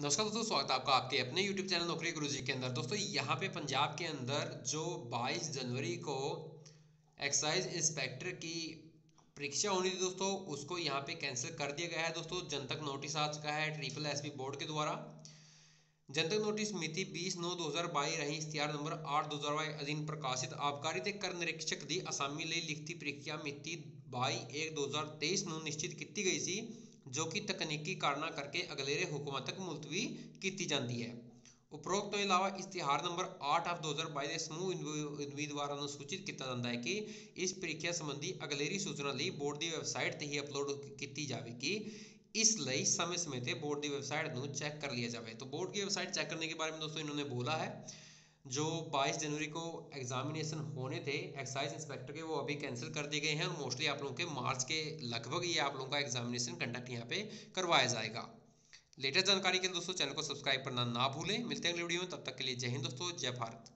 नमस्कार दोस्तों स्वागत है आपका आपके अपने YouTube चैनल नौकरी गुरु जी के अंदर दोस्तों यहाँ पे पंजाब के अंदर जो 22 जनवरी को एक्साइज इंस्पेक्टर की परीक्षा होनी थी दोस्तों उसको यहाँ पे कैंसिल कर दिया गया है दोस्तों जनतक नोटिस आ चुका है ट्रिपल एसपी बोर्ड के द्वारा जनतक नोटिस मिति 20 नौ 2022 रही इश्तिहार नंबर 8 2022 अधीन प्रकाशित आबकारी ते कर निरीक्षक दी असामी ਲਈ ਲਿਖਤੀ ਪ੍ਰੀਖਿਆ ਮਿਤੀ 22 1 2023 ਨੂੰ ਨਿਸ਼ਚਿਤ ਕੀਤੀ ਗਈ ਸੀ ਜੋ ਕਿ ਤਕਨੀਕੀ ਕਾਰਨਾਂ ਕਰਕੇ ਅਗਲੇਰੇ ਹੁਕਮਾਂ ਤੱਕ ਮੁਲਤਵੀ ਕੀਤੀ ਜਾਂਦੀ ਹੈ ਉਪਰੋਕਤ ਤੋਂ ਇਲਾਵਾ ਇਸ਼ਤਿਹਾਰ ਨੰਬਰ 8 ਆਫ 2022 ਦੇ ਸਮੂਹ ਉਮੀਦਵਾਰਾਂ ਨੂੰ ਸੂਚਿਤ ਕੀਤਾ ਜਾਂਦਾ ਹੈ ਕਿ ਇਸ ਪ੍ਰੀਖਿਆ ਸੰਬੰਧੀ ਅਗਲੇਰੀ ਸੂਚਨਾ ਲਈ ਬੋਰਡ ਦੀ ਵੈਬਸਾਈਟ ਤੇ ਹੀ ਅਪਲੋਡ ਕੀਤੀ ਜਾਵੇਗੀ इसलिए समय समय पे बोर्ड की वेबसाइट को चेक कर लिया जाए तो बोर्ड की वेबसाइट चेक करने के बारे में दोस्तों इन्होंने बोला है जो 22 जनवरी को एग्जामिनेशन होने थे एक्साइज इंस्पेक्टर के, वो अभी कैंसिल कर दिए गए हैं और मोस्टली आप लोगों के मार्च के लगभग ये आप लोगों का एग्जामिनेशन कंडक्ट यहाँ पे करवाया जाएगा। लेटेस्ट जानकारी के लिए दोस्तों चैनल को सब्सक्राइब करना ना भूलें। मिलते हैं अगले वीडियो में, तब तक के लिए जय हिंद दोस्तों, जय भारत।